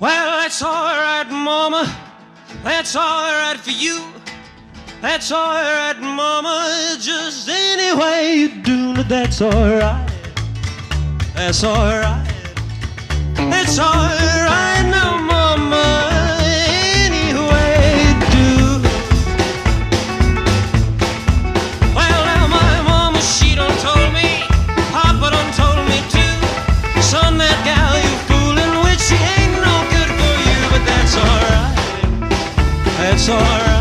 Well, that's all right, Mama. That's all right for you. That's all right, Mama. Just any way you do it, that's all right. That's all right. That's all right. sorry.